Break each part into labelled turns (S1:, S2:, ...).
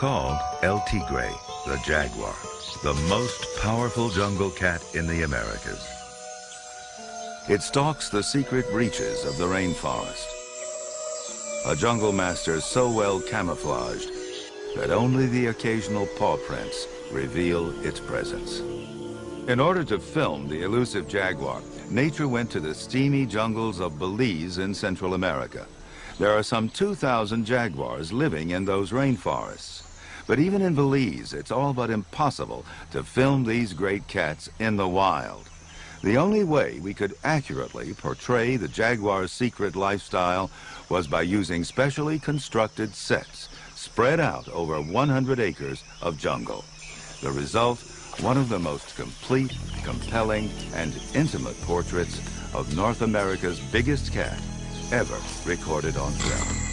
S1: Called El Tigre, the jaguar, the most powerful jungle cat in the Americas. It stalks the secret reaches of the rainforest. A jungle master so well camouflaged that only the occasional paw prints reveal its presence. In order to film the elusive jaguar, nature went to the steamy jungles of Belize in Central America. There are some 2,000 jaguars living in those rainforests. But even in Belize, it's all but impossible to film these great cats in the wild. The only way we could accurately portray the jaguar's secret lifestyle was by using specially constructed sets spread out over 100 acres of jungle. The result, one of the most complete, compelling, and intimate portraits of North America's biggest cat ever recorded on film.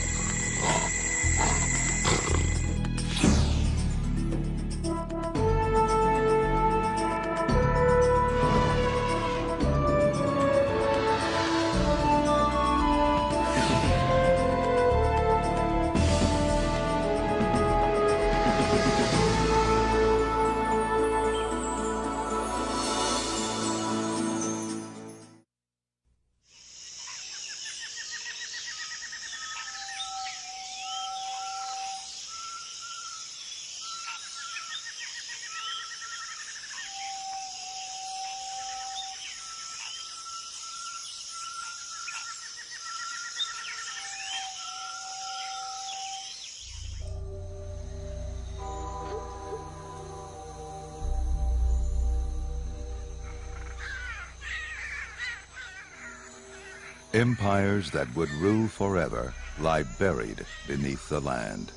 S1: Empires that would rule forever lie buried beneath the land.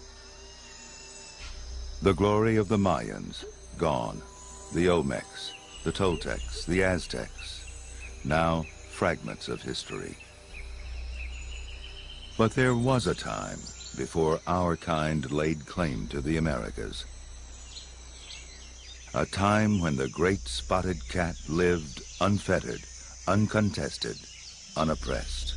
S1: The glory of the Mayans, gone. The Olmecs, the Toltecs, the Aztecs, now fragments of history. But there was a time before our kind laid claim to the Americas. A time when the great spotted cat lived unfettered, uncontested, unoppressed.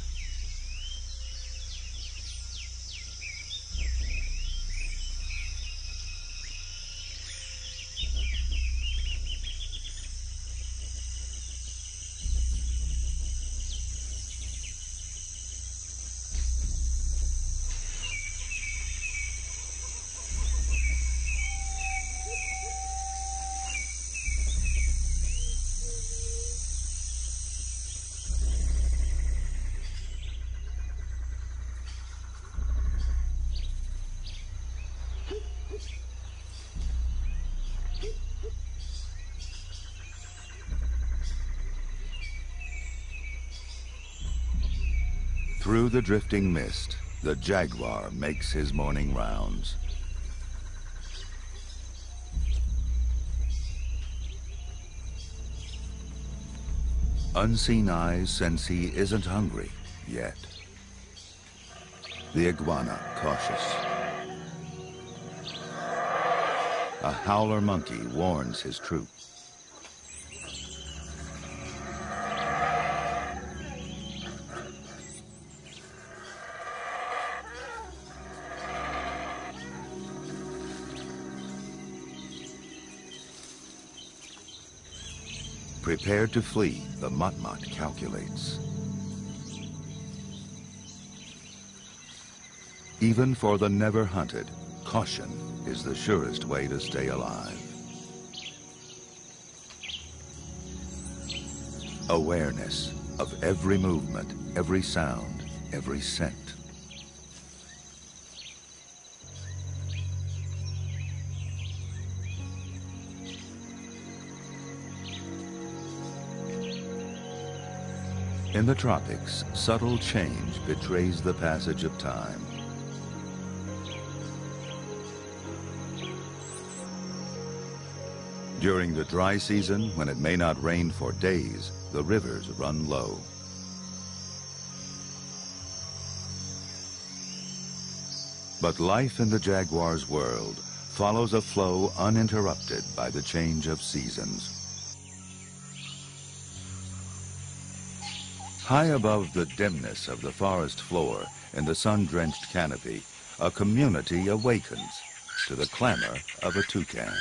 S1: Through the drifting mist, the jaguar makes his morning rounds. Unseen eyes sense he isn't hungry yet. The iguana cautious. A howler monkey warns his troop. Prepared to flee, the Motmot calculates. Even for the never hunted, caution is the surest way to stay alive. Awareness of every movement, every sound, every scent. In the tropics, subtle change betrays the passage of time. During the dry season, when it may not rain for days, the rivers run low. But life in the jaguar's world follows a flow uninterrupted by the change of seasons. High above the dimness of the forest floor in the sun-drenched canopy, a community awakens, to the clamor of a toucan.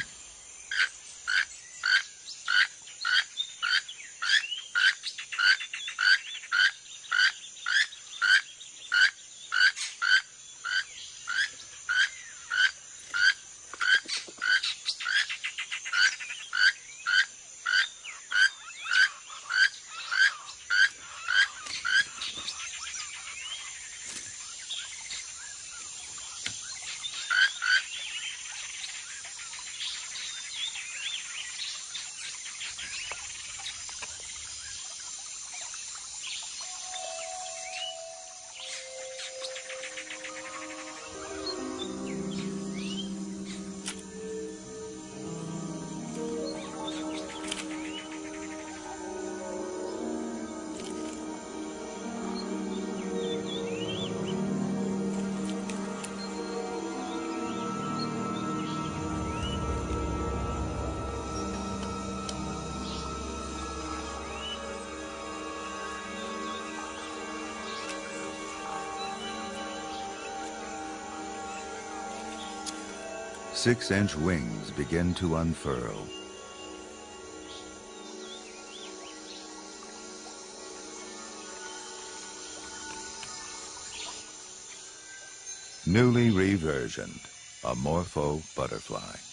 S1: Six-inch wings begin to unfurl. Newly reversioned, a morpho butterfly.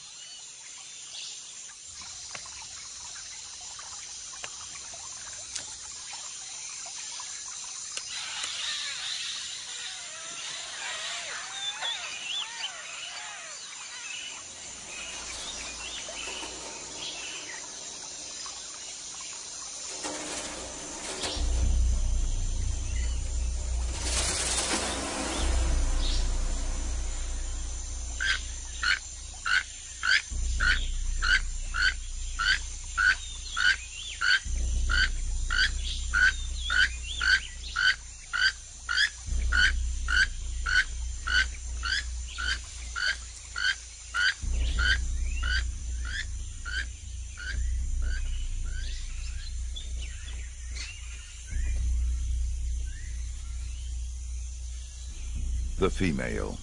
S1: Female.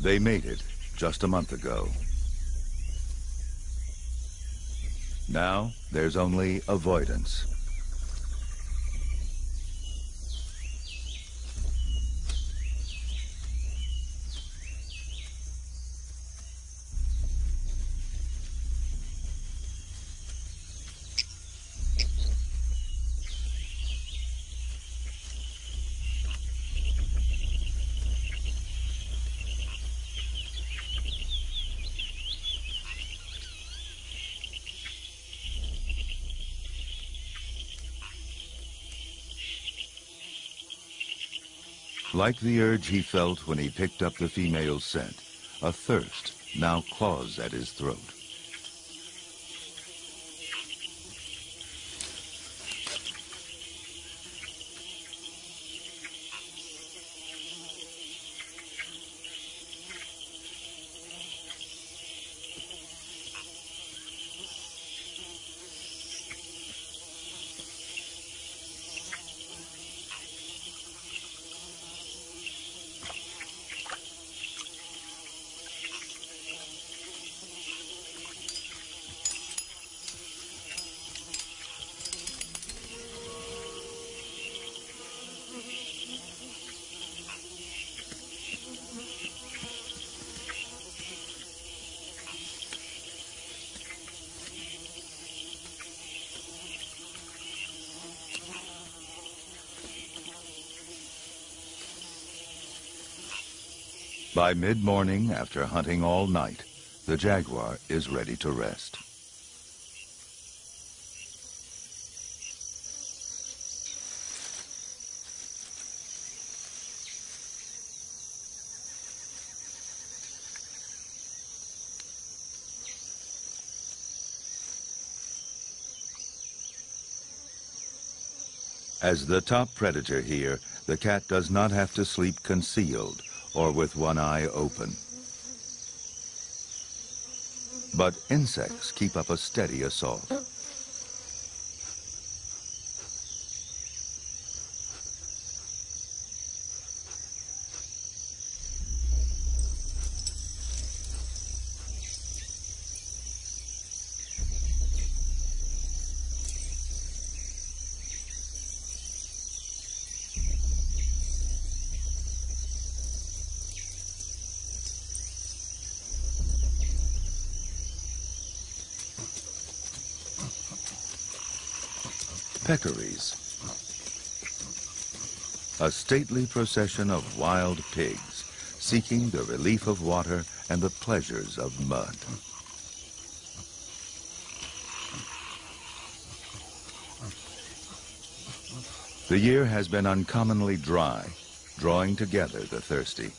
S1: They mated just a month ago. Now there's only avoidance. Like the urge he felt when he picked up the female scent, a thirst now claws at his throat. By mid-morning, after hunting all night, the jaguar is ready to rest. As the top predator here, the cat does not have to sleep concealed or with one eye open. But insects keep up a steady assault. peccaries. A stately procession of wild pigs seeking the relief of water and the pleasures of mud. The year has been uncommonly dry, drawing together the thirsty.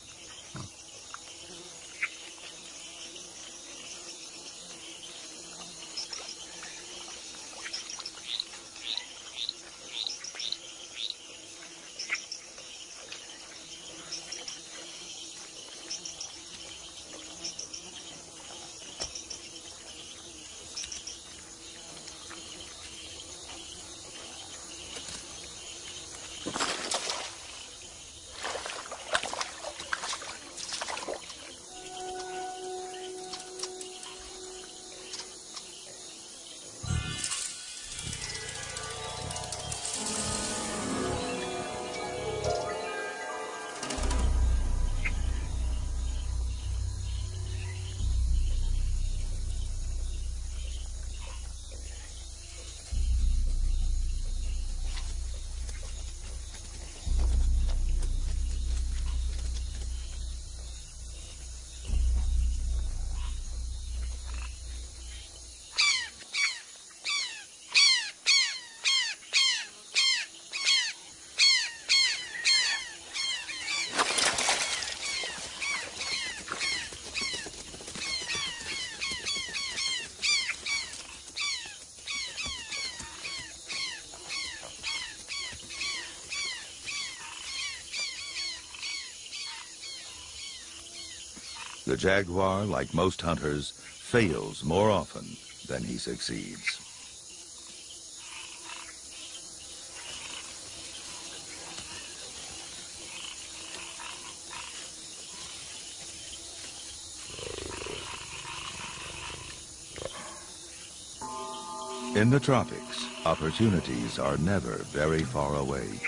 S1: Jaguar, like most hunters, fails more often than he succeeds. In the tropics, opportunities are never very far away.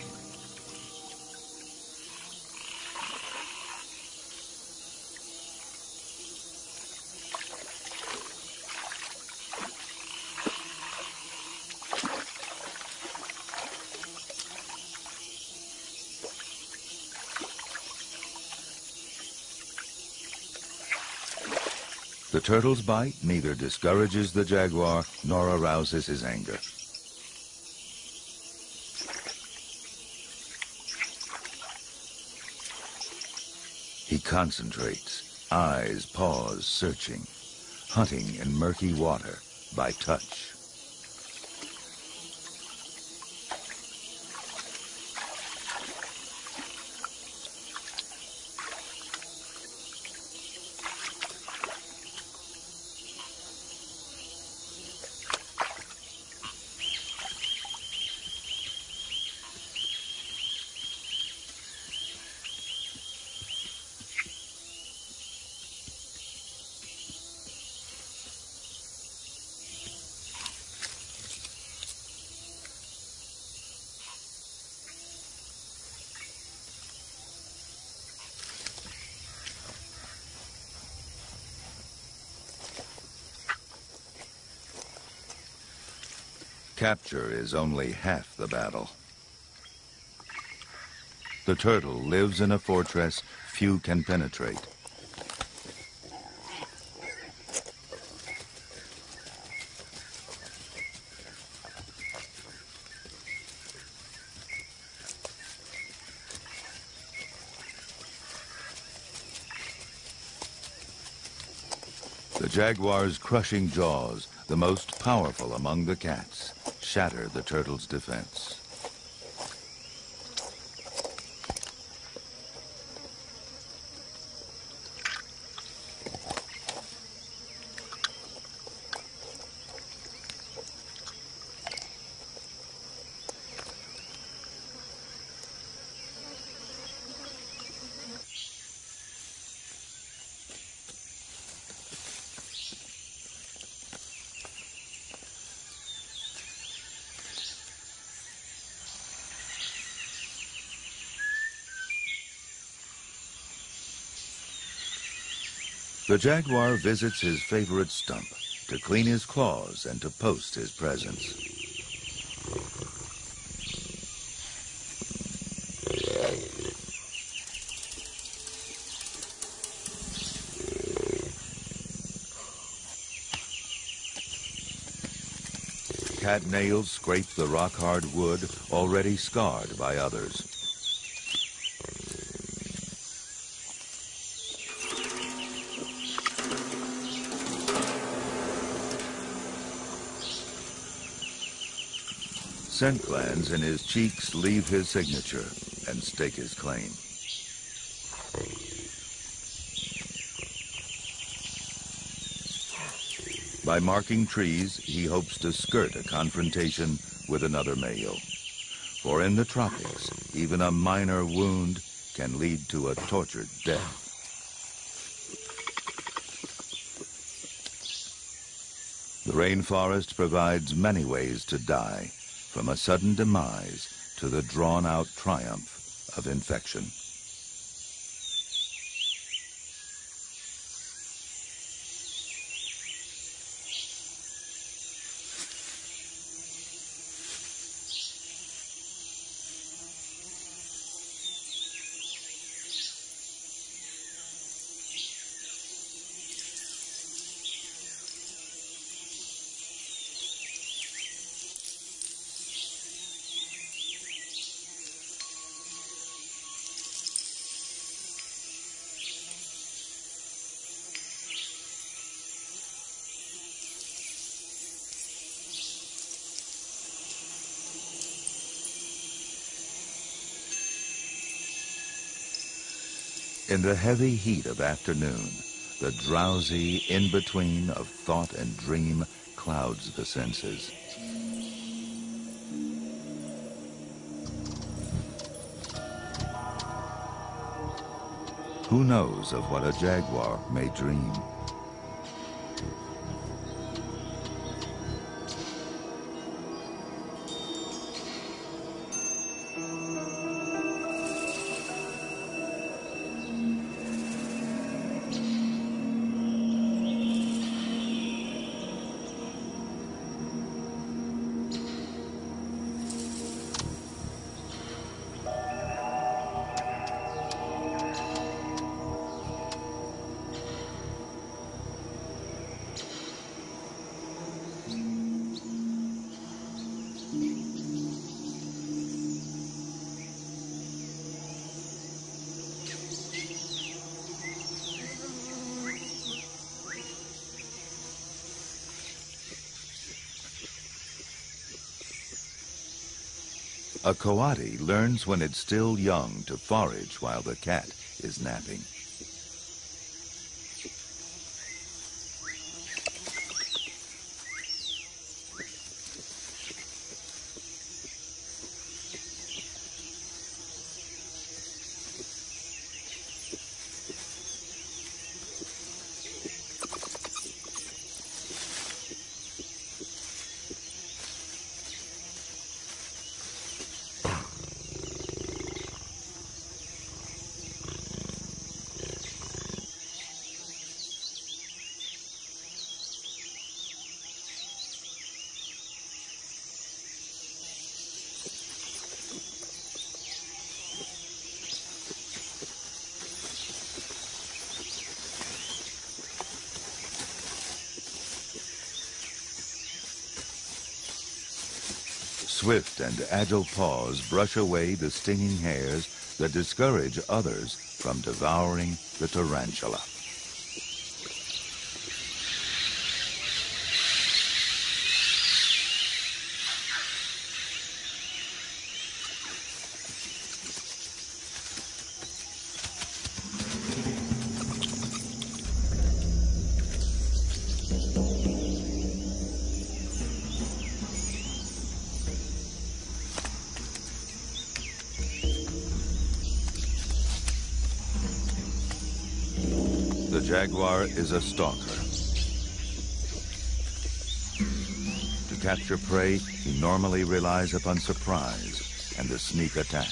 S1: Turtle's bite neither discourages the jaguar nor arouses his anger. He concentrates, eyes, paws searching, hunting in murky water by touch. Capture is only half the battle. The turtle lives in a fortress few can penetrate. The jaguar's crushing jaws, the most powerful among the cats, shatter the turtle's defense. The jaguar visits his favorite stump to clean his claws and to post his presence. Cat nails scrape the rock-hard wood already scarred by others. Scent glands in his cheeks leave his signature and stake his claim. By marking trees, he hopes to skirt a confrontation with another male. For in the tropics, even a minor wound can lead to a tortured death. The rainforest provides many ways to die, from a sudden demise to the drawn-out triumph of infection. In the heavy heat of afternoon, the drowsy in-between of thought and dream clouds the senses. Who knows of what a jaguar may dream? A coati learns when it's still young to forage while the cat is napping. Swift and agile paws brush away the stinging hairs that discourage others from devouring the tarantula. Jaguar is a stalker. To capture prey, he normally relies upon surprise and the sneak attack.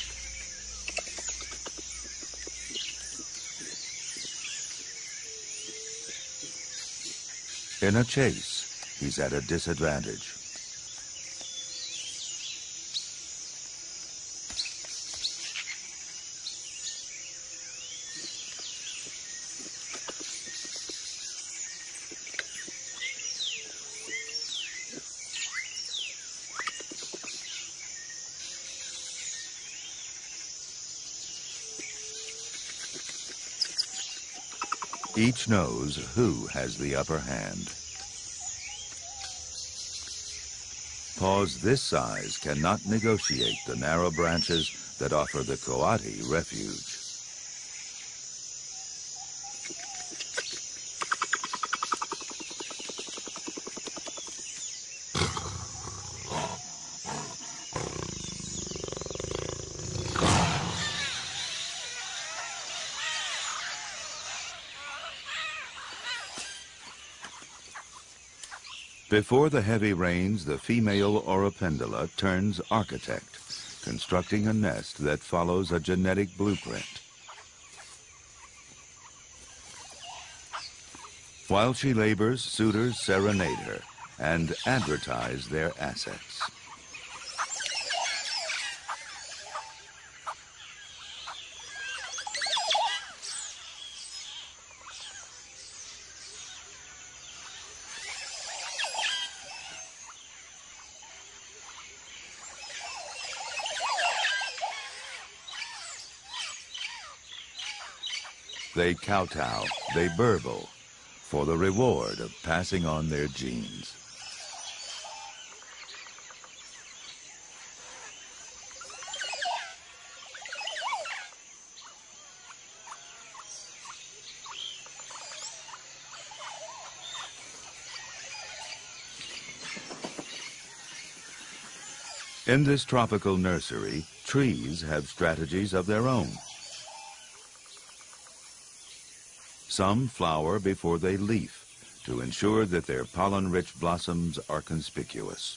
S1: In a chase, he's at a disadvantage. Knows who has the upper hand. Paws this size cannot negotiate the narrow branches that offer the coati refuge. Before the heavy rains, the female Oropendola turns architect, constructing a nest that follows a genetic blueprint. While she labors, suitors serenade her and advertise their assets. They kowtow, they burble, for the reward of passing on their genes. In this tropical nursery, trees have strategies of their own. Some flower before they leaf to ensure that their pollen-rich blossoms are conspicuous.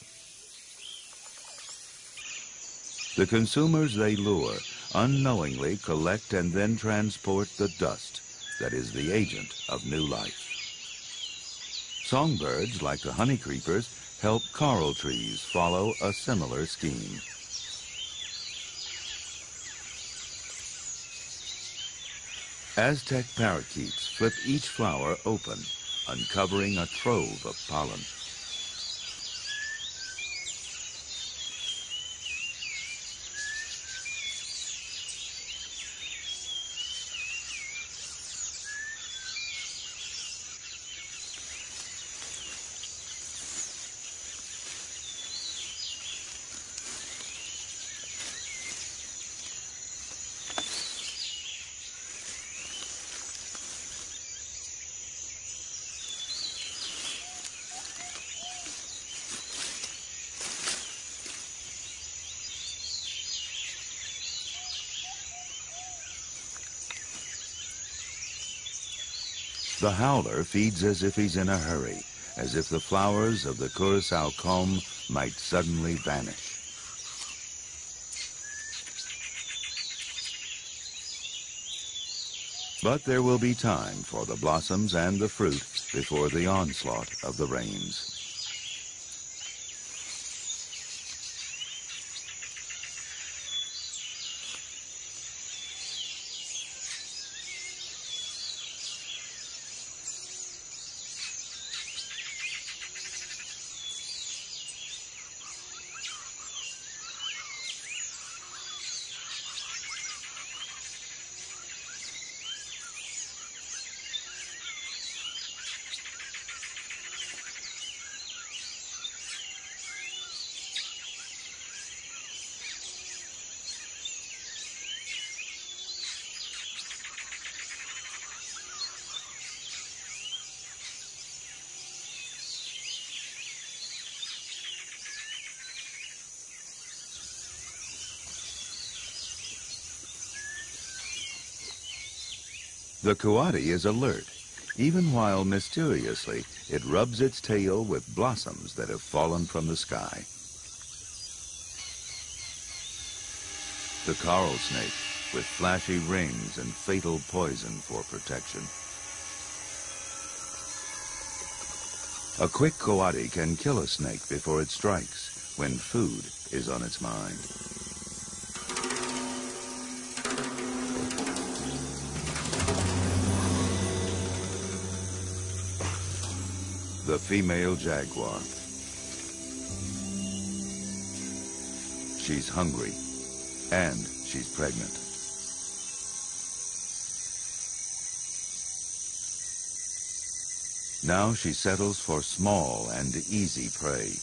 S1: The consumers they lure unknowingly collect and then transport the dust that is the agent of new life. Songbirds, like the honey creepers, help coral trees follow a similar scheme. Aztec parakeets flip each flower open, uncovering a trove of pollen. The howler feeds as if he's in a hurry, as if the flowers of the Curacao comb might suddenly vanish. But there will be time for the blossoms and the fruit before the onslaught of the rains. The coati is alert, even while mysteriously it rubs its tail with blossoms that have fallen from the sky. The coral snake, with flashy rings and fatal poison for protection. A quick coati can kill a snake before it strikes, when food is on its mind. The female jaguar. She's hungry, and she's pregnant. Now she settles for small and easy prey.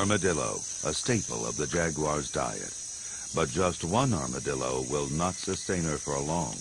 S1: Armadillo, a staple of the jaguar's diet. But just one armadillo will not sustain her for long.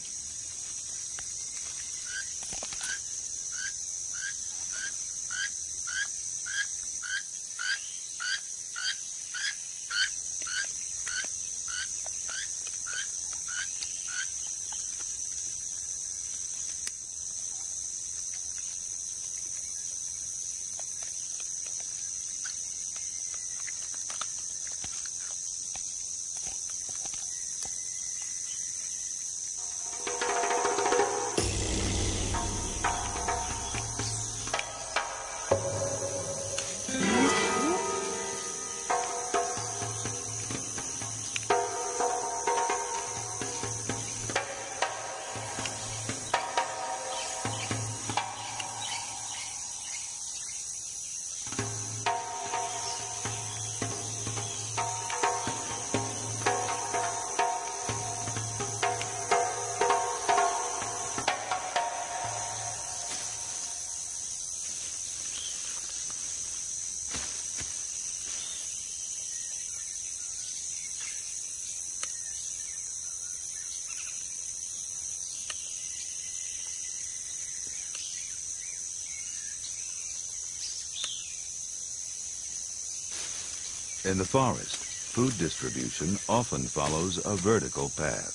S1: In the forest, food distribution often follows a vertical path.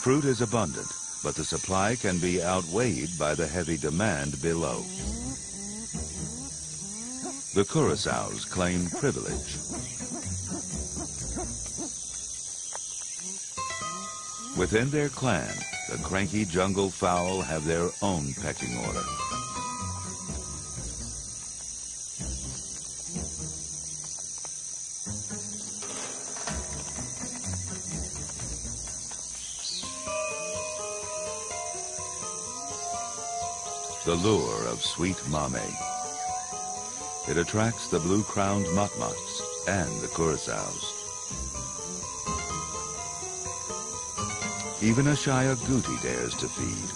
S1: Fruit is abundant, but the supply can be outweighed by the heavy demand below. The curassows claim privilege. Within their clan, the cranky jungle fowl have their own pecking order. The lure of sweet mamey. It attracts the blue-crowned motmots and the curassows. Even a shy agouti dares to feed.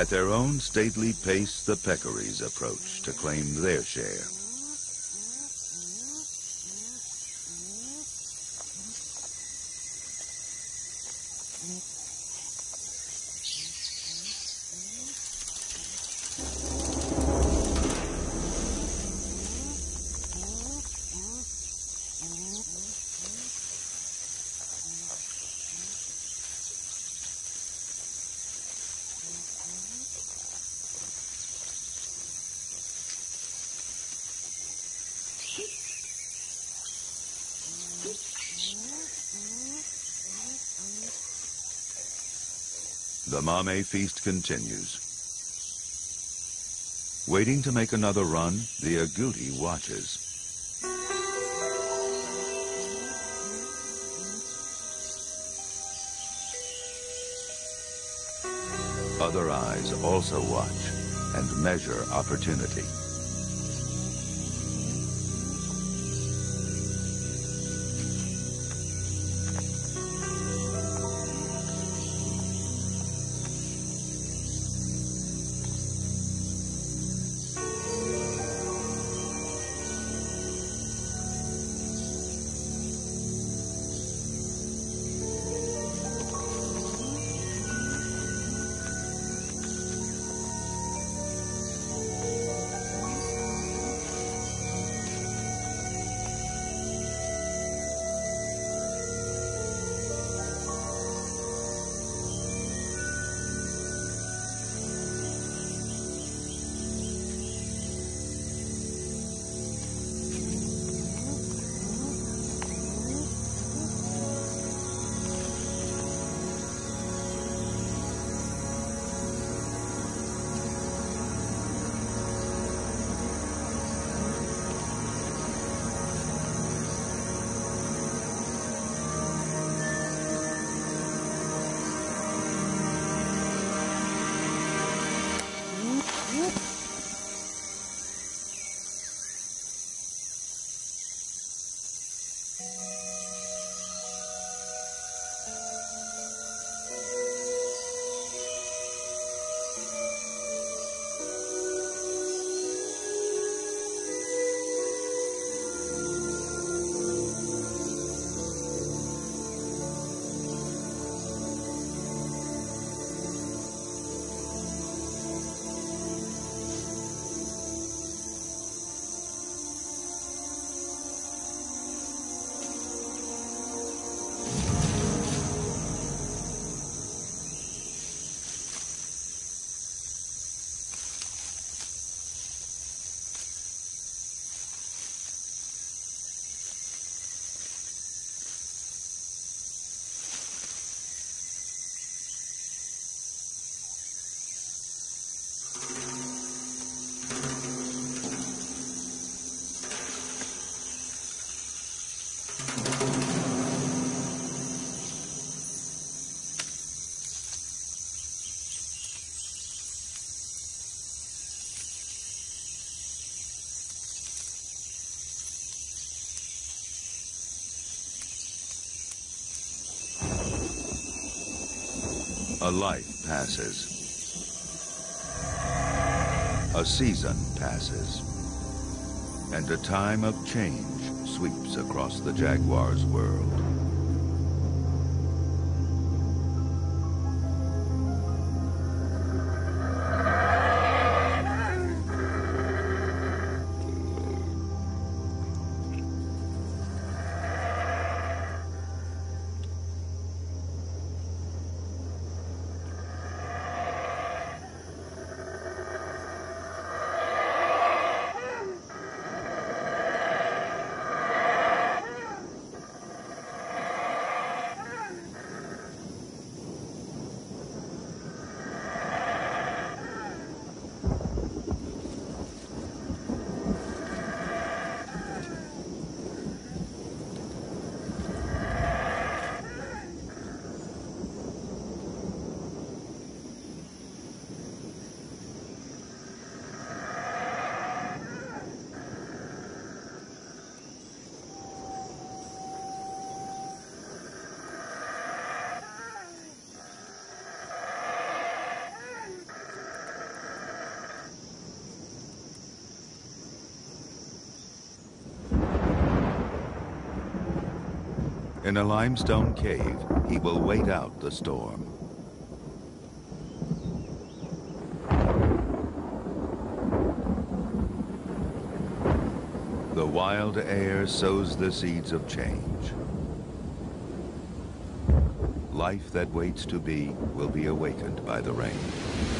S1: At their own stately pace, the peccaries approach to claim their share. The feast continues. Waiting to make another run, the agouti watches. Other eyes also watch and measure opportunity. A life passes. A season passes. And a time of change sweeps across the Jaguar's world. In a limestone cave, he will wait out the storm. The wild air sows the seeds of change. Life that waits to be will be awakened by the rain.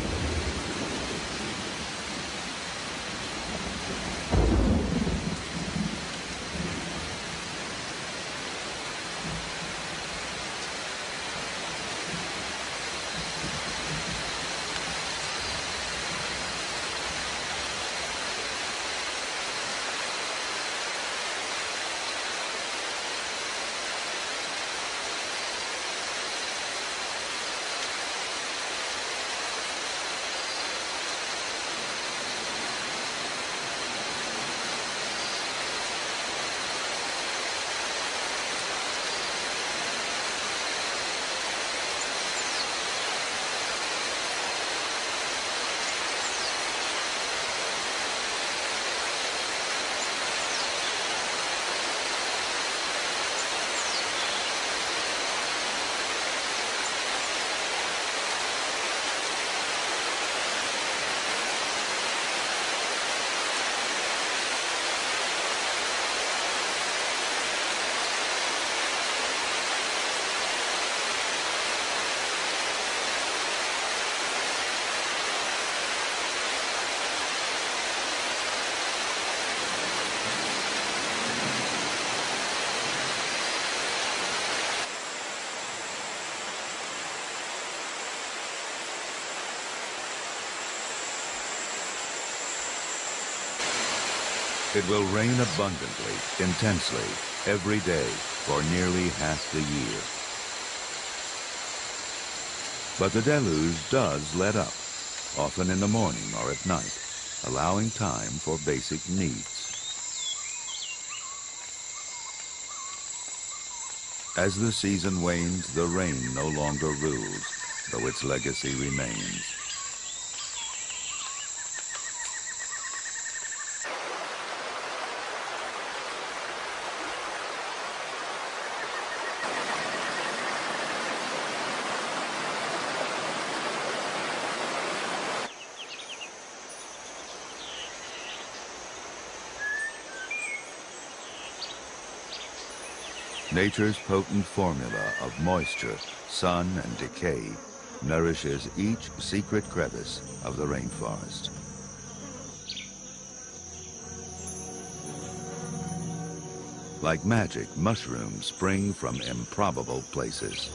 S1: It will rain abundantly, intensely, every day for nearly half the year. But the deluge does let up, often in the morning or at night, allowing time for basic needs. As the season wanes, the rain no longer rules, though its legacy remains. Nature's potent formula of moisture, sun, and decay nourishes each secret crevice of the rainforest. Like magic, mushrooms spring from improbable places.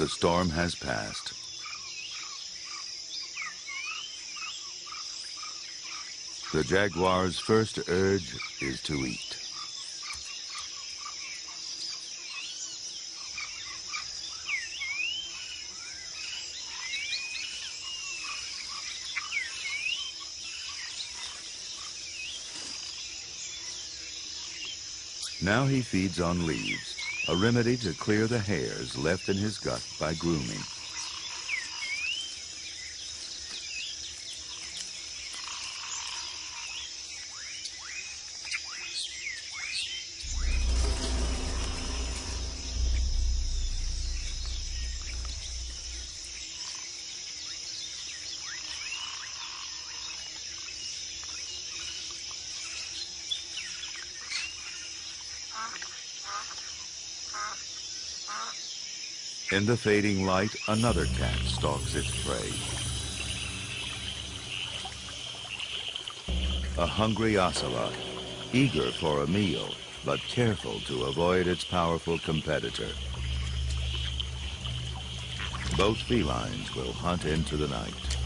S1: The storm has passed. The jaguar's first urge is to eat. Now he feeds on leaves, a remedy to clear the hairs left in his gut by grooming. The fading light, another cat stalks its prey. A hungry ocelot, eager for a meal, but careful to avoid its powerful competitor. Both felines will hunt into the night.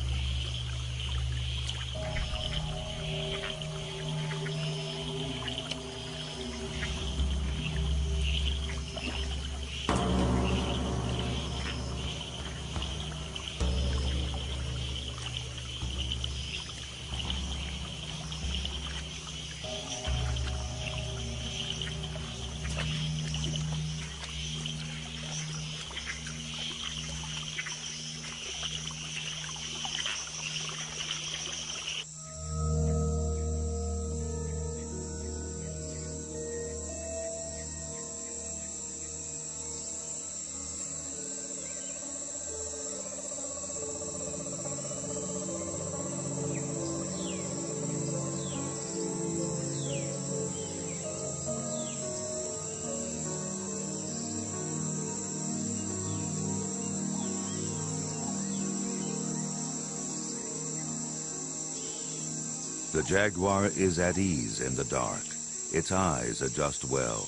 S1: The jaguar is at ease in the dark. Its eyes adjust well.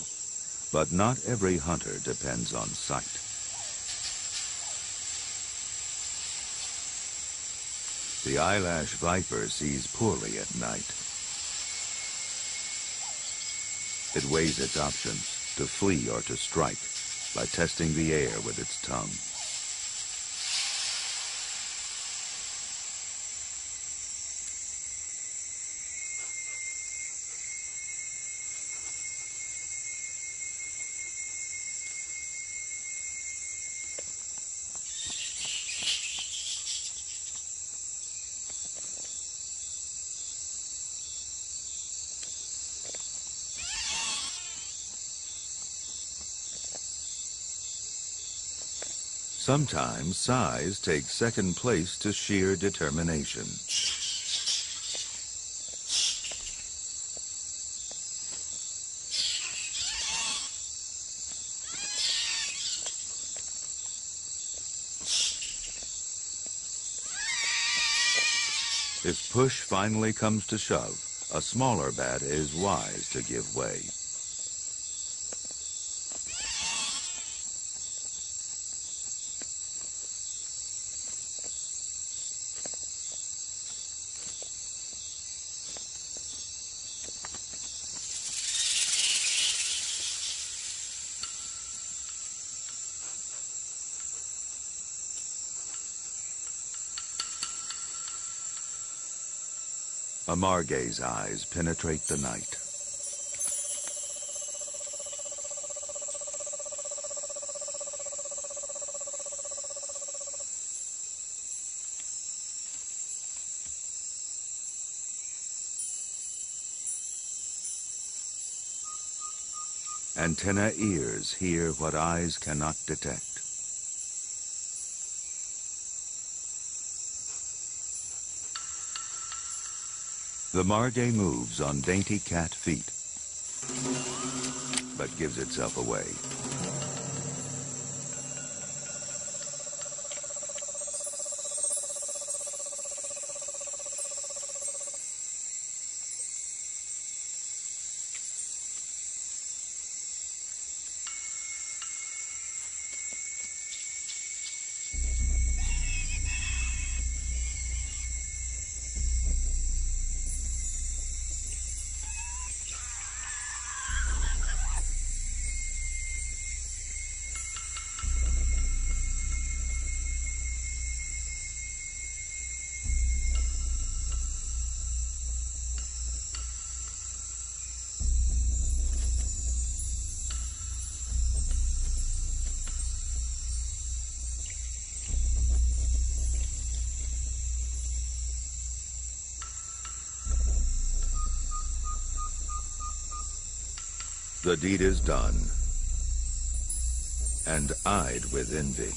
S1: But not every hunter depends on sight. The eyelash viper sees poorly at night. It weighs its options, to flee or to strike, by testing the air with its tongue. Sometimes size takes second place to sheer determination. If push finally comes to shove, a smaller bat is wise to give way. Margay's eyes penetrate the night. Antenna ears hear what eyes cannot detect. The margay moves on dainty cat feet, but gives itself away. The deed is done and eyed with envy.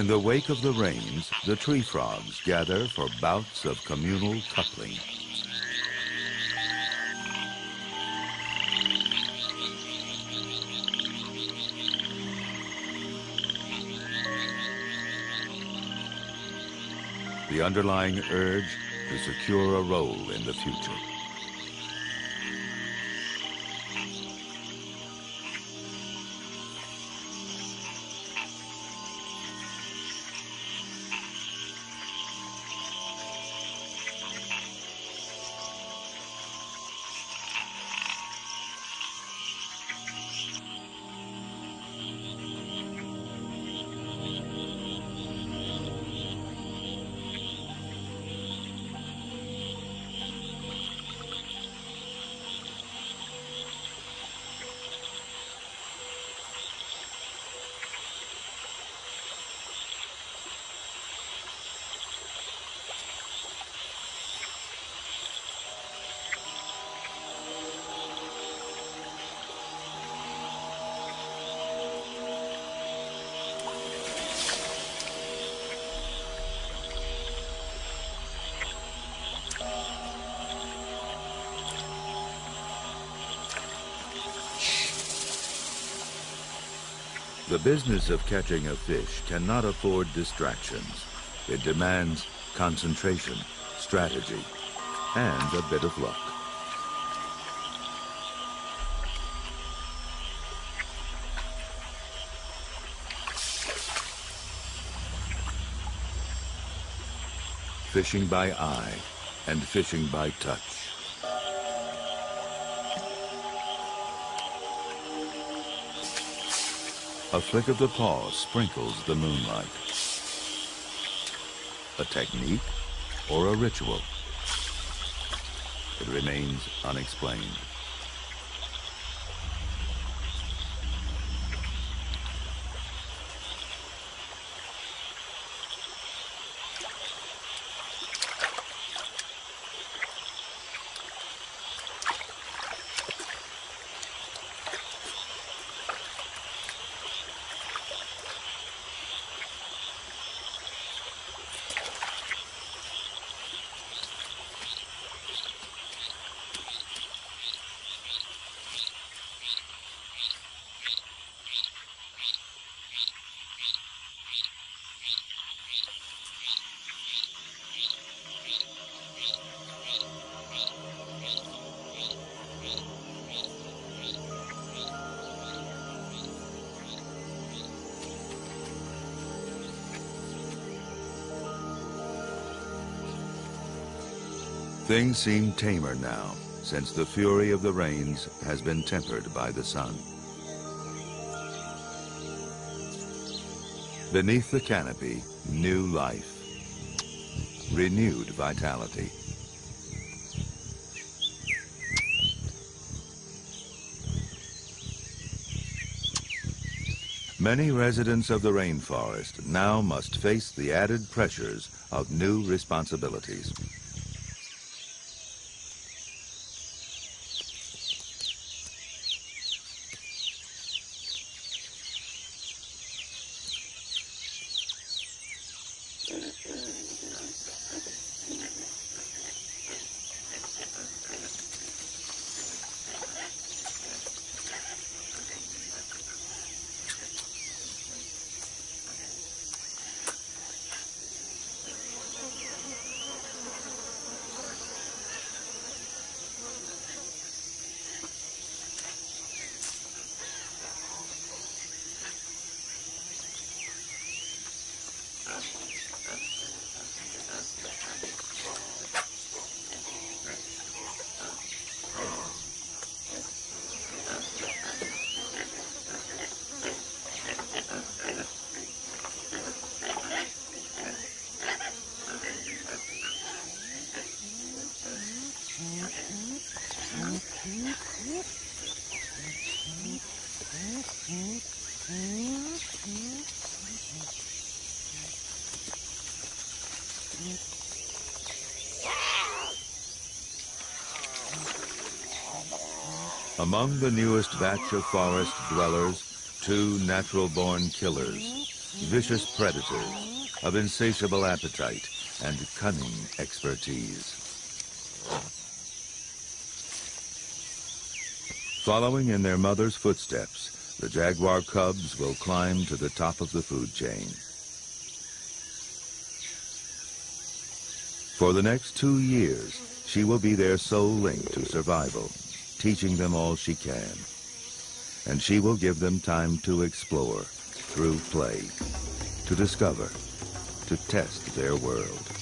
S1: In the wake of the rains, the tree frogs gather for bouts of communal coupling. The underlying urge to secure a role in the future. The business of catching a fish cannot afford distractions. It demands concentration, strategy, and a bit of luck. Fishing by eye and fishing by touch. A flick of the paw sprinkles the moonlight. A technique or a ritual? It remains unexplained. Things seem tamer now, since the fury of the rains has been tempered by the sun. Beneath the canopy, new life, renewed vitality. Many residents of the rainforest now must face the added pressures of new responsibilities. Among the newest batch of forest dwellers, two natural-born killers, vicious predators of insatiable appetite and cunning expertise. Following in their mother's footsteps, the jaguar cubs will climb to the top of the food chain. For the next two years, she will be their sole link to survival, teaching them all she can. And she will give them time to explore through play, to discover, to test their world.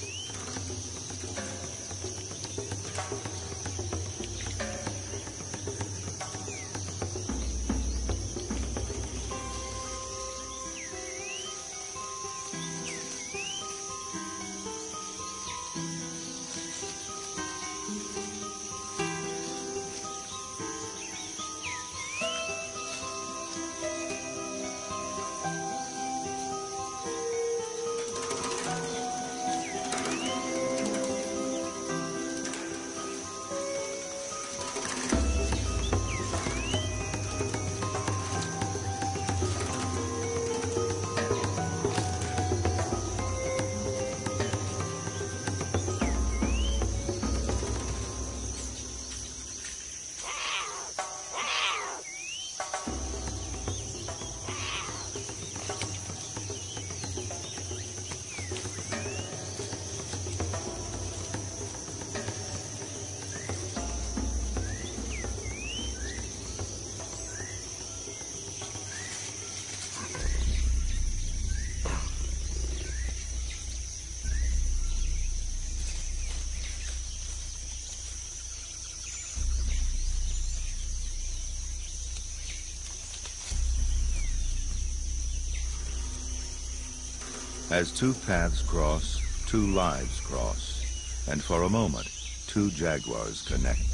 S1: As two paths cross, two lives cross, and for a moment, two jaguars connect.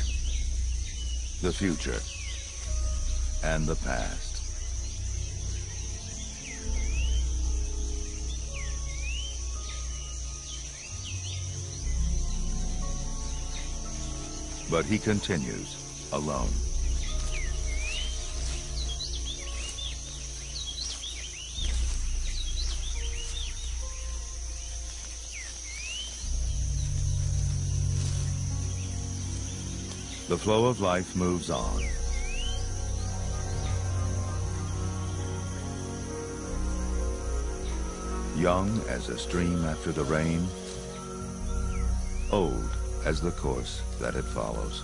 S1: The future and the past. But he continues, alone. The flow of life moves on. Young as a stream after the rain, old as the course that it follows.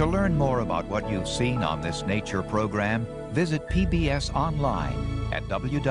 S2: To learn more about what you've seen on this nature program, visit PBS online at www.pbs.org.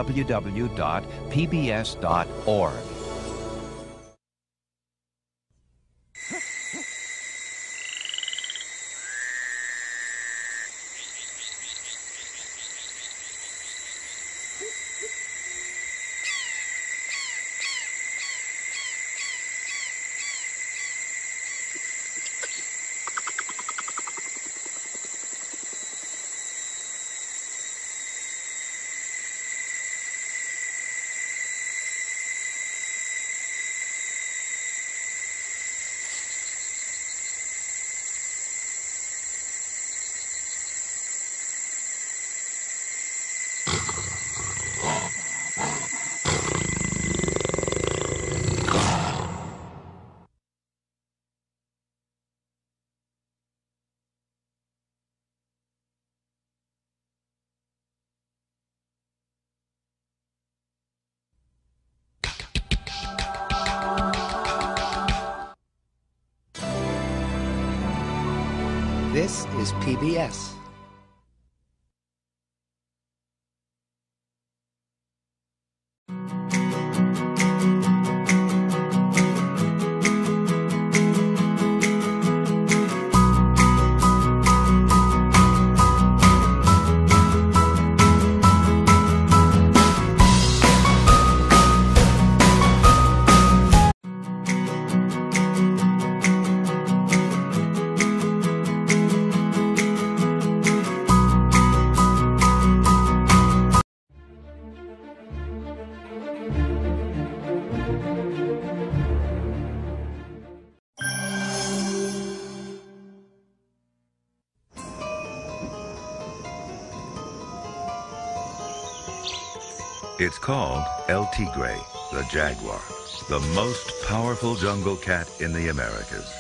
S1: called El Tigre, the jaguar, the most powerful jungle cat in the Americas.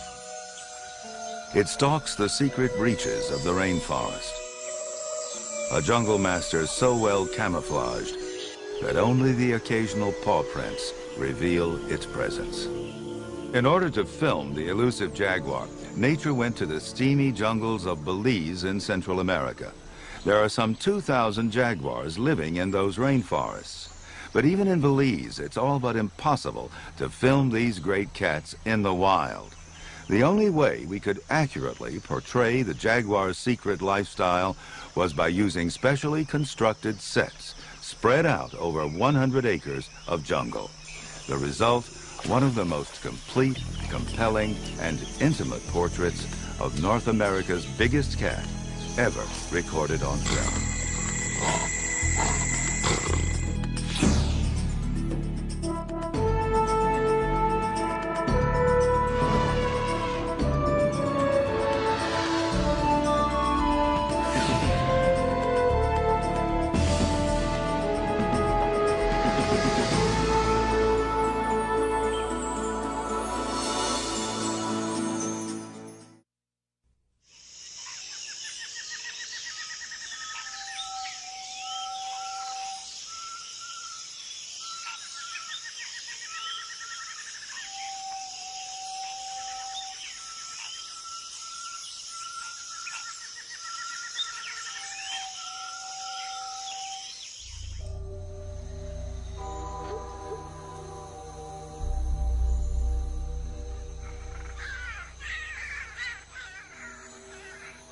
S1: It stalks the secret reaches of the rainforest. A jungle master so well camouflaged that only the occasional paw prints reveal its presence. In order to film the elusive jaguar, nature went to the steamy jungles of Belize in Central America. There are some 2,000 jaguars living in those rainforests. But even in Belize, it's all but impossible to film these great cats in the wild. The only way we could accurately portray the jaguar's secret lifestyle was by using specially constructed sets spread out over 100 acres of jungle. The result, one of the most complete, compelling, and intimate portraits of North America's biggest cat ever recorded on film.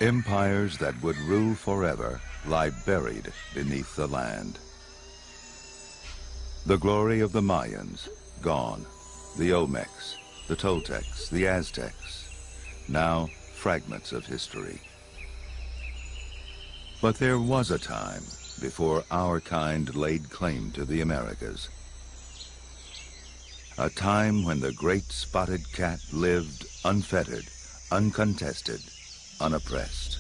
S1: Empires that would rule forever lie buried beneath the land. The glory of the Mayans, gone. The Olmecs, the Toltecs, the Aztecs, now fragments of history. But there was a time before our kind laid claim to the Americas. A time when the great spotted cat lived unfettered, uncontested, unoppressed.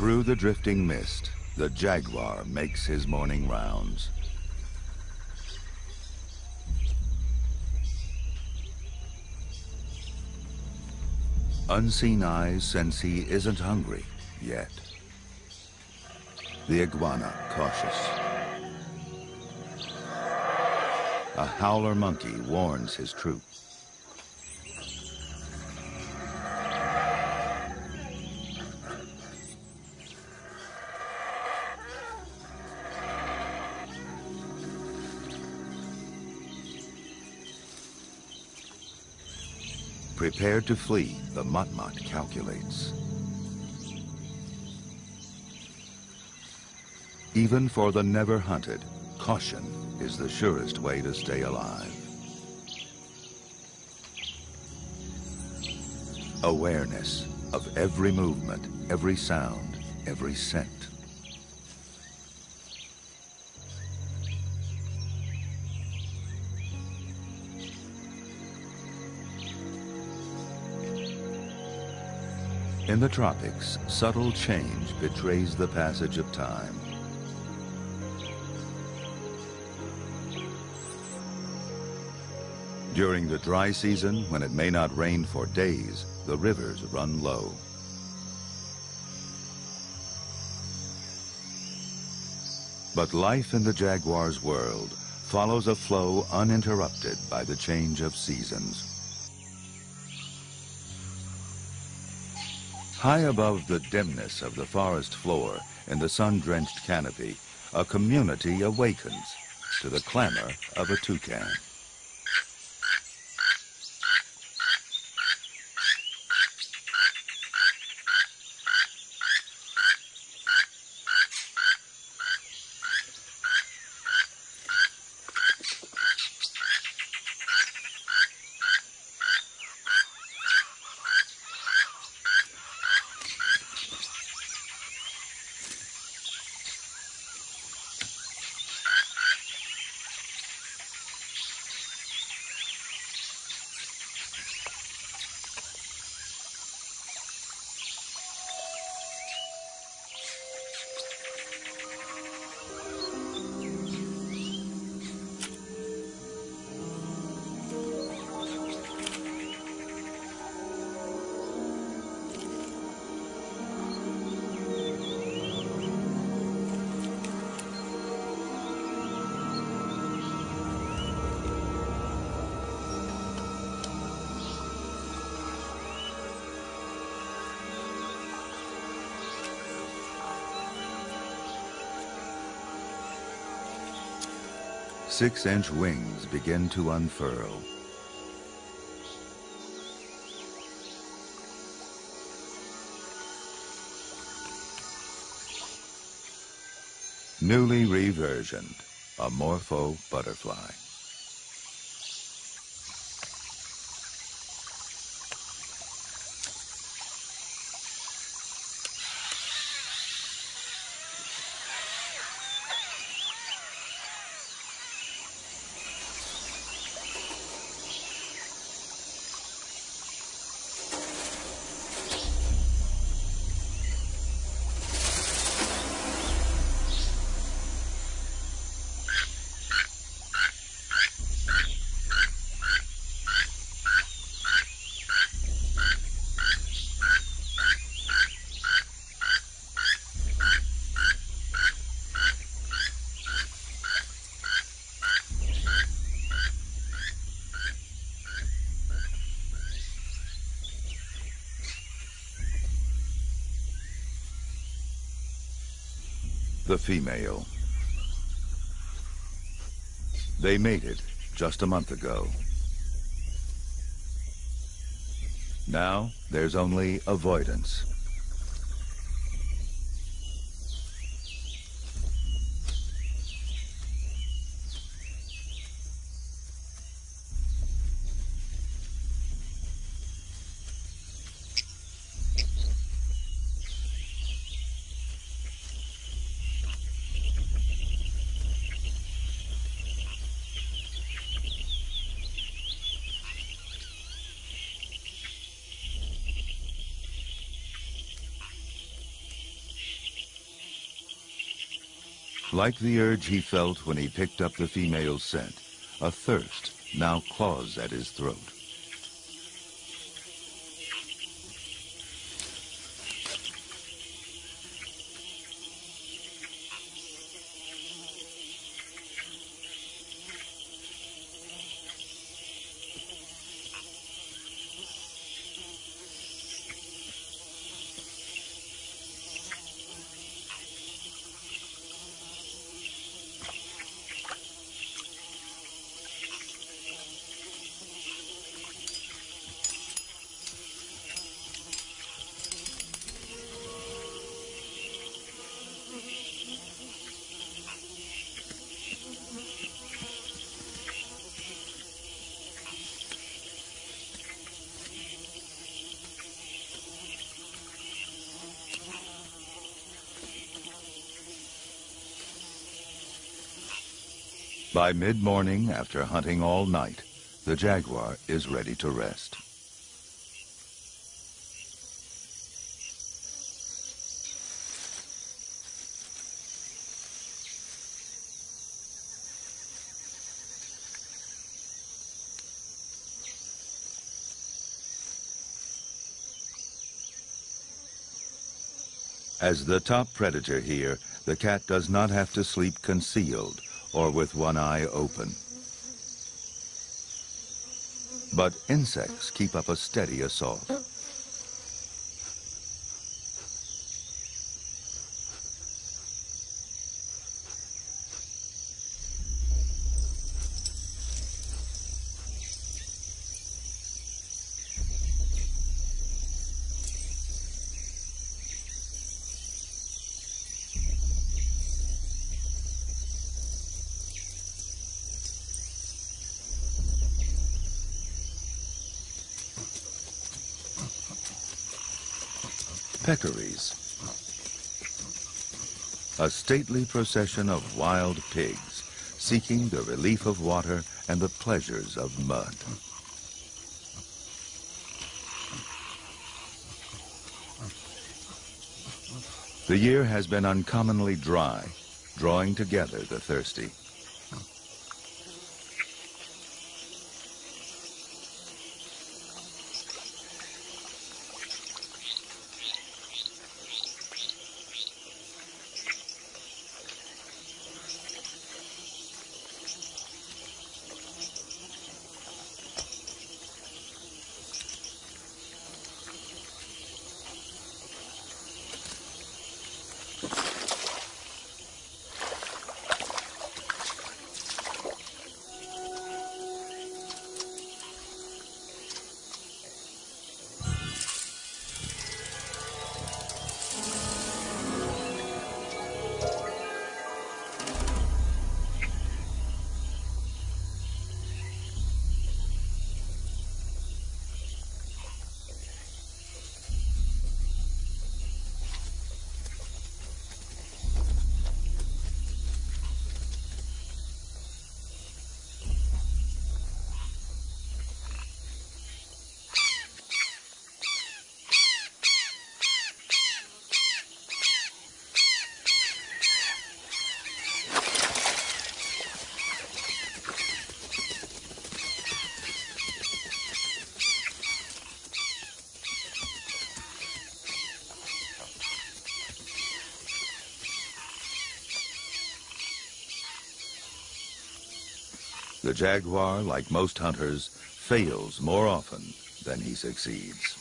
S1: Through the drifting mist, the jaguar makes his morning rounds. Unseen eyes sense he isn't hungry yet. The iguana cautious. A howler monkey warns his troop. Prepared to flee, the Motmot calculates. Even for the never hunted, caution is the surest way to stay alive. Awareness of every movement, every sound, every scent. In the tropics, subtle change betrays the passage of time. During the dry season, when it may not rain for days, the rivers run low. But life in the jaguar's world follows a flow uninterrupted by the change of seasons. High above the dimness of the forest floor, in the sun-drenched canopy, a community awakens, to the clamor of a toucan. Six-inch wings begin to unfurl. Newly reversioned, a morpho butterfly. The female. They mated just a month ago. Now, there's only avoidance. Like the urge he felt when he picked up the female scent, a thirst now claws at his throat. By mid-morning, after hunting all night, the jaguar is ready to rest. As the top predator here, the cat does not have to sleep concealed or with one eye open. But insects keep up a steady assault. peccaries. A stately procession of wild pigs seeking the relief of water and the pleasures of mud. The year has been uncommonly dry, drawing together the thirsty. The jaguar, like most hunters, fails more often than he succeeds.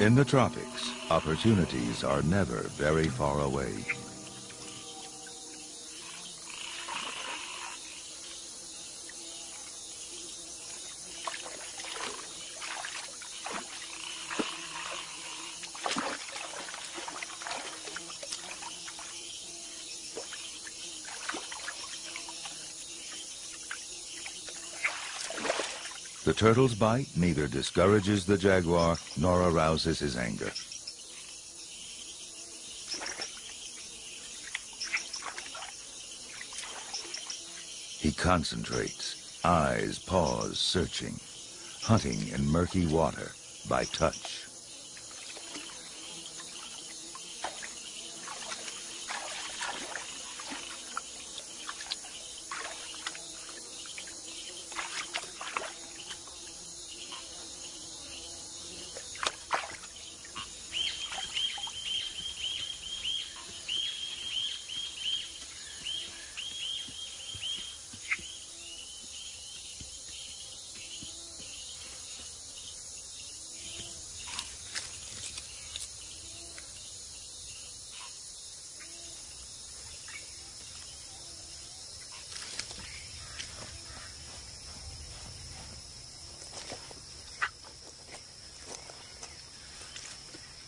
S1: In the tropics, opportunities are never very far away. Turtle's bite neither discourages the jaguar nor arouses his anger. He concentrates, eyes, paws searching, hunting in murky water by touch.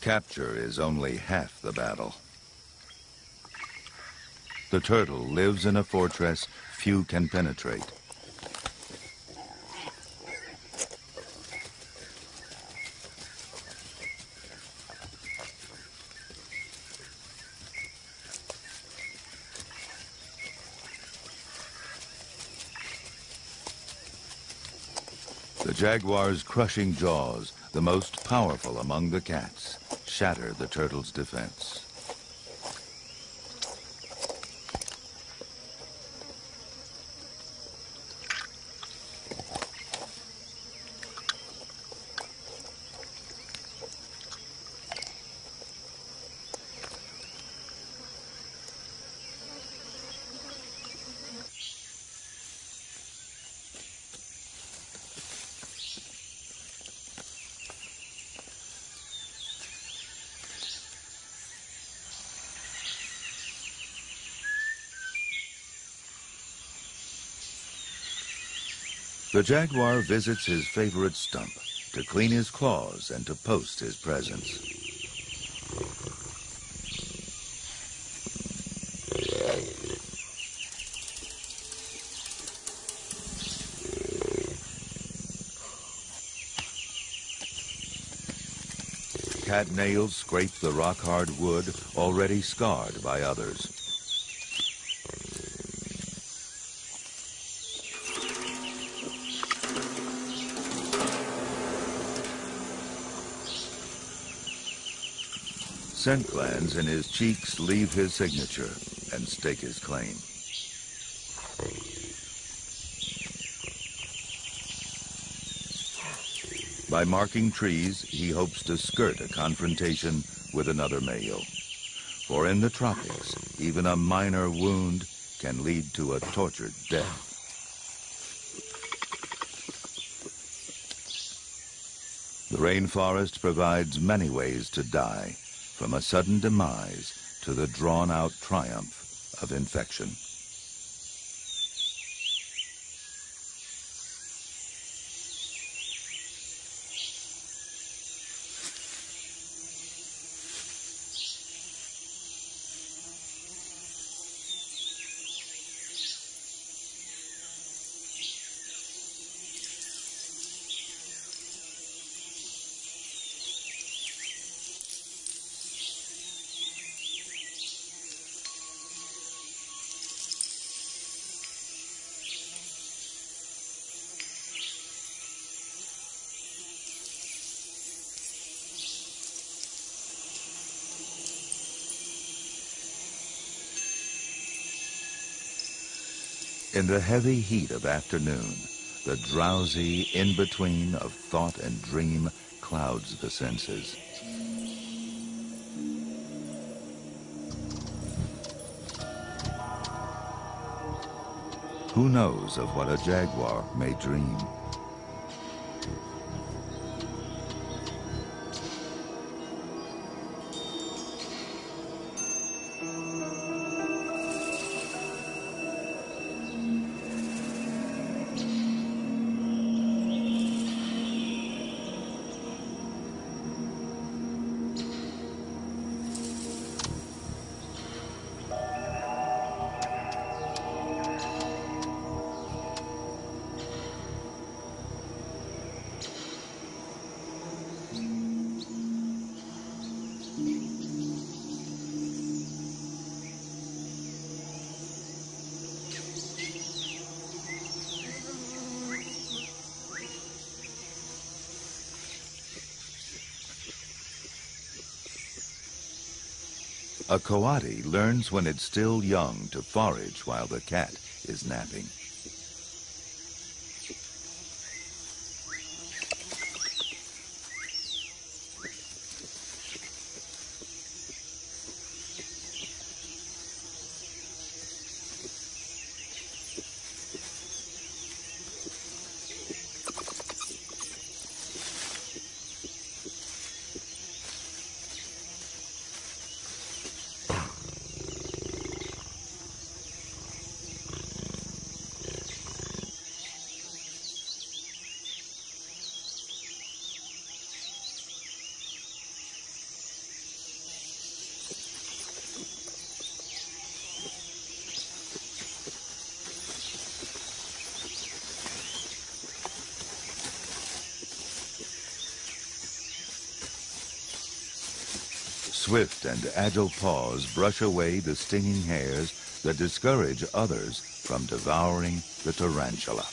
S1: Capture is only half the battle. The turtle lives in a fortress few can penetrate. The jaguar's crushing jaws, the most powerful among the cats, shatter the turtle's defense. The jaguar visits his favorite stump to clean his claws and to post his presence. Cat nails scrape the rock-hard wood already scarred by others. Scent glands in his cheeks leave his signature and stake his claim. By marking trees, he hopes to skirt a confrontation with another male. For in the tropics, even a minor wound can lead to a tortured death. The rainforest provides many ways to die from a sudden demise to the drawn-out triumph of infection. In the heavy heat of afternoon, the drowsy in-between of thought and dream clouds the senses. Who knows of what a jaguar may dream? Coati learns when it's still young to forage while the cat is napping. Swift and agile paws brush away the stinging hairs that discourage others from devouring the tarantula.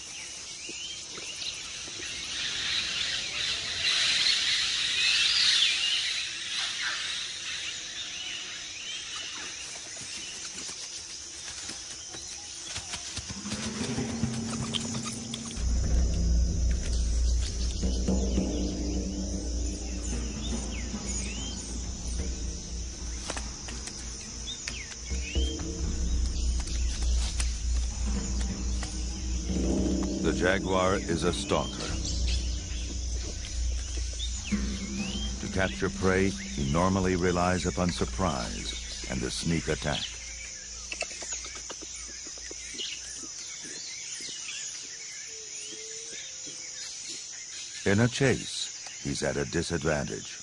S1: Is a stalker. To capture prey, he normally relies upon surprise and a sneak attack. In a chase, he's at a disadvantage.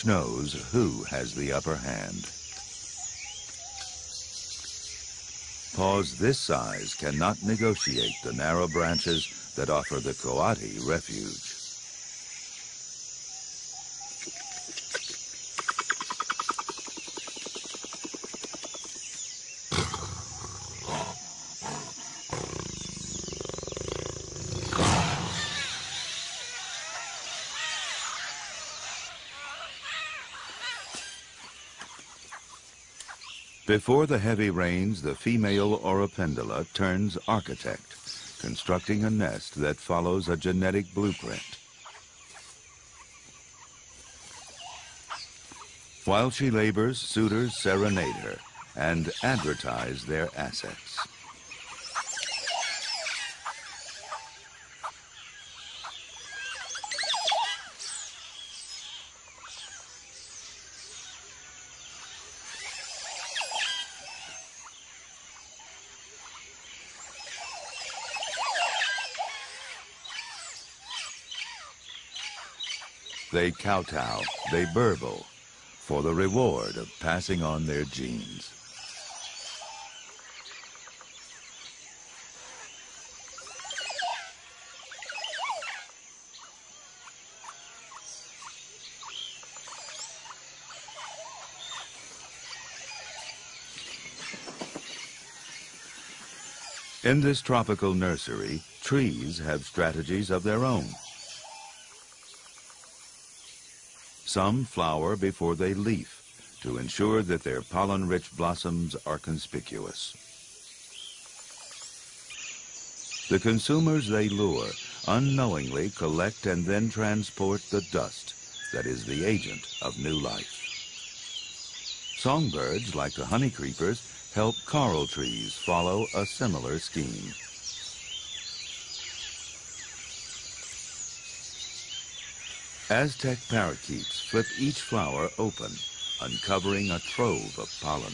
S1: Each knows who has the upper hand. Paws this size cannot negotiate the narrow branches that offer the coati refuge. Before the heavy rains, the female Oropendola turns architect, constructing a nest that follows a genetic blueprint. While she labors, suitors serenade her and advertise their assets. They kowtow, they burble, for the reward of passing on their genes. In this tropical nursery, trees have strategies of their own. Some flower before they leaf to ensure that their pollen-rich blossoms are conspicuous. The consumers they lure unknowingly collect and then transport the dust that is the agent of new life. Songbirds, like the honey creepers, help coral trees follow a similar scheme. Aztec parakeets flip each flower open, uncovering a trove of pollen.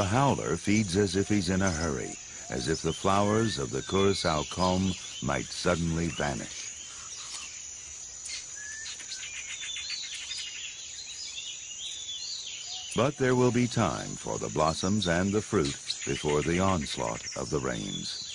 S1: The howler feeds as if he's in a hurry, as if the flowers of the Curacao comb might suddenly vanish. But there will be time for the blossoms and the fruit before the onslaught of the rains.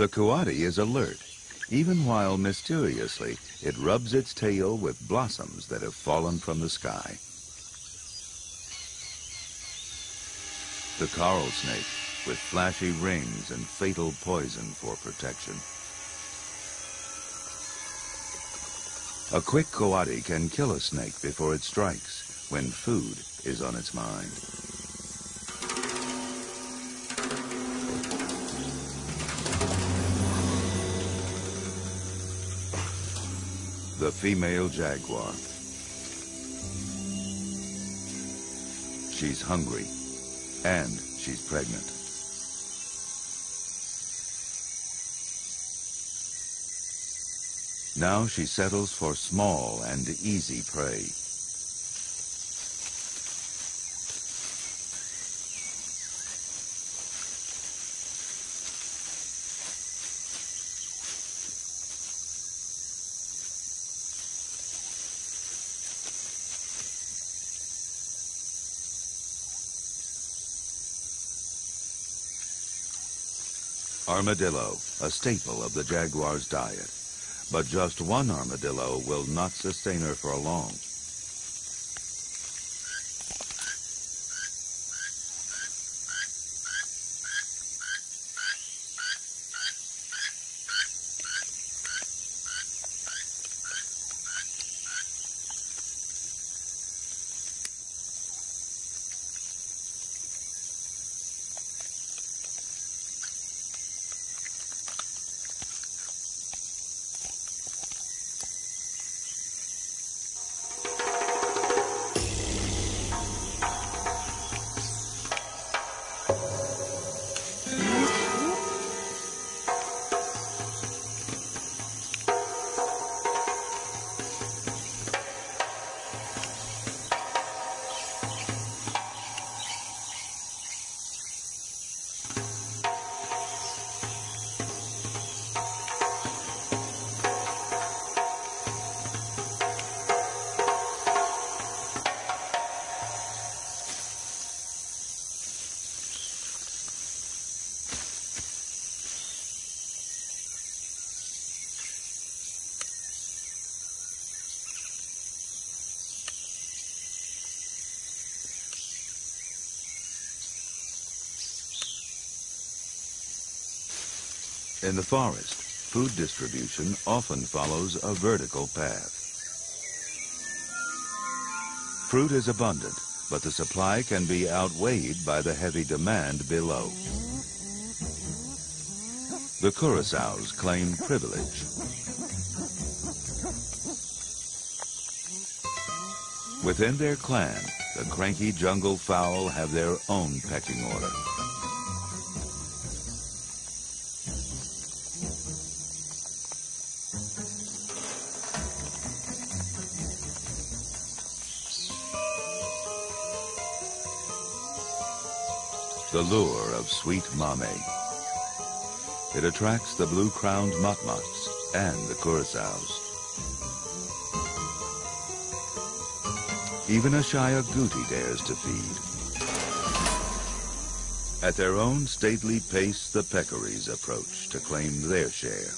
S1: The coati is alert, even while mysteriously it rubs its tail with blossoms that have fallen from the sky. The coral snake, with flashy rings and fatal poison for protection. A quick coati can kill a snake before it strikes, when food is on its mind. The female jaguar. She's hungry, and she's pregnant. Now she settles for small and easy prey. Armadillo, a staple of the jaguar's diet. But just one armadillo will not sustain her for long. In the forest, food distribution often follows a vertical path. Fruit is abundant, but the supply can be outweighed by the heavy demand below. The curassows claim privilege. Within their clan, the cranky jungle fowl have their own pecking order. The lure of sweet mamey. It attracts the blue-crowned motmots and the curassows. Even a shy agouti dares to feed. At their own stately pace, the peccaries approach to claim their share.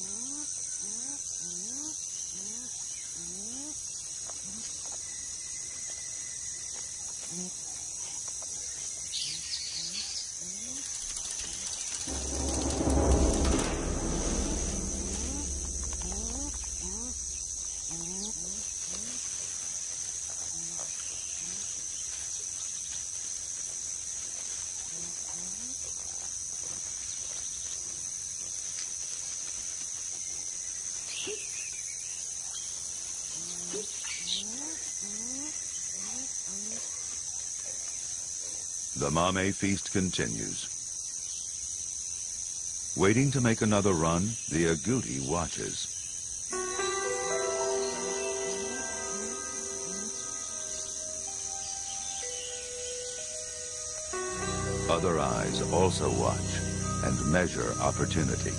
S1: Feast continues. Waiting to make another run, the agouti watches. Other eyes also watch and measure opportunity.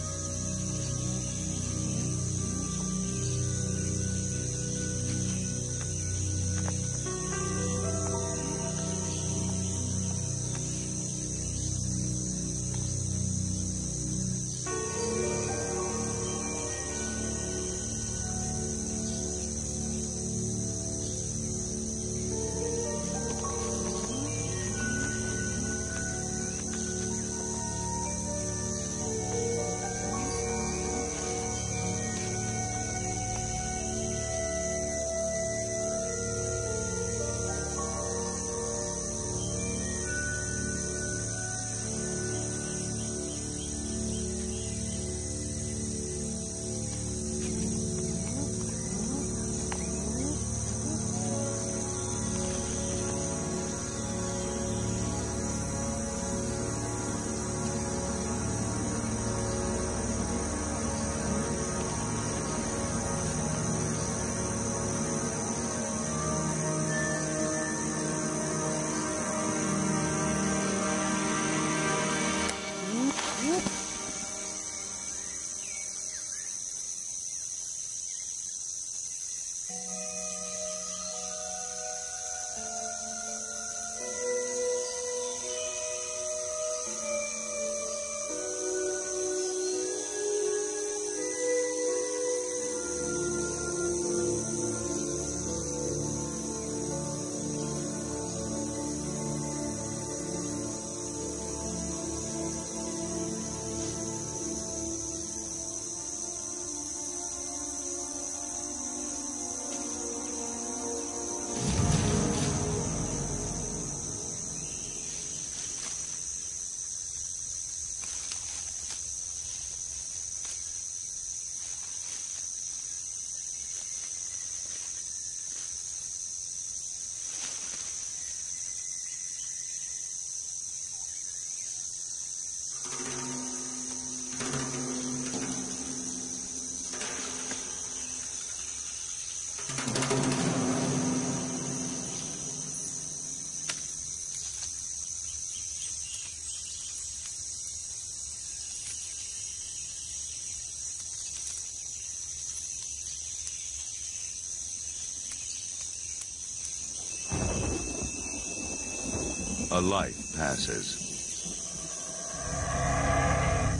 S1: Life passes.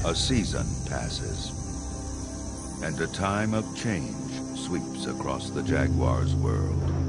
S1: A season passes. And a time of change sweeps across the Jaguar's world.